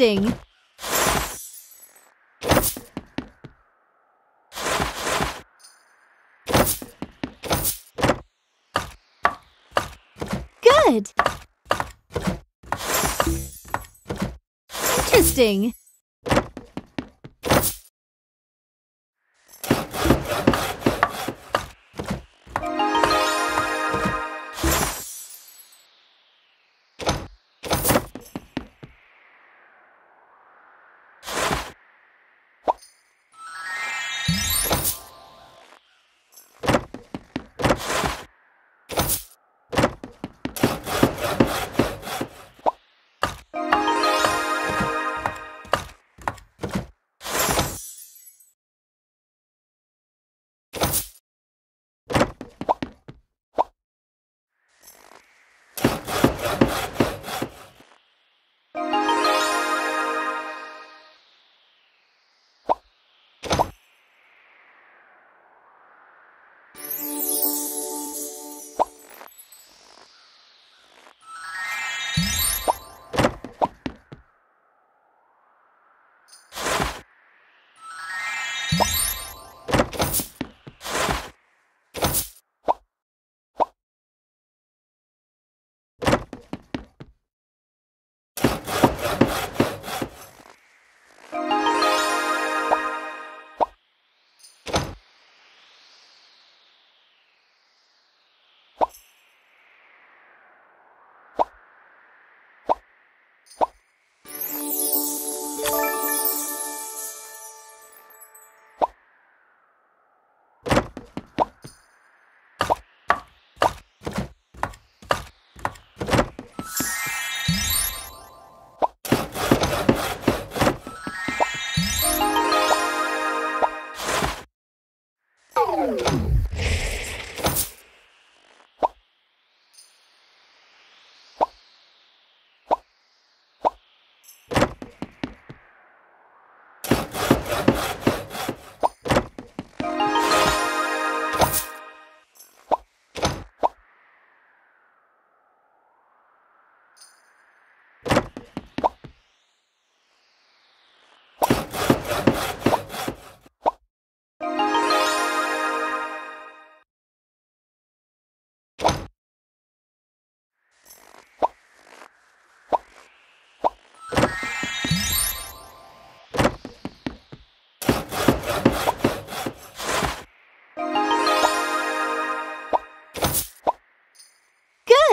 Interesting. Good. Interesting.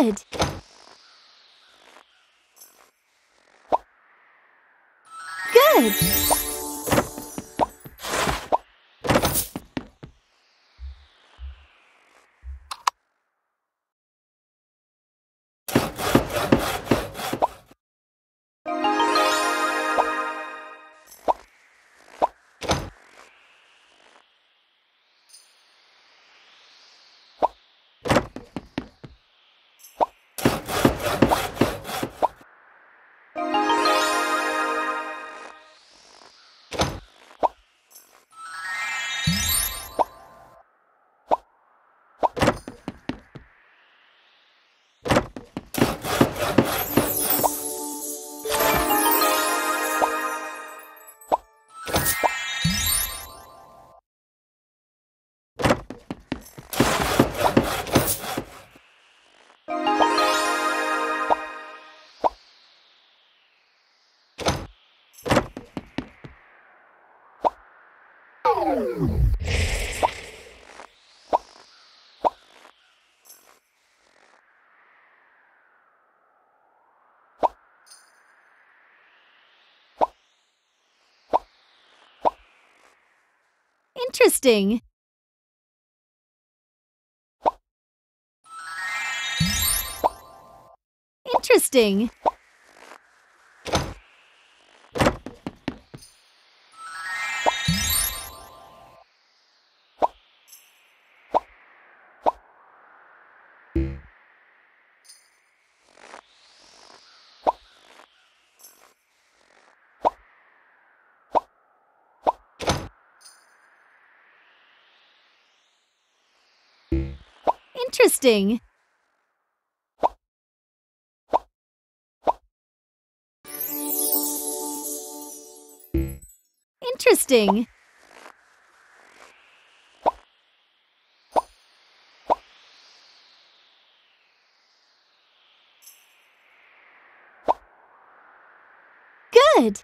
Good. Good. Interesting. Interesting. Interesting. Interesting. Good.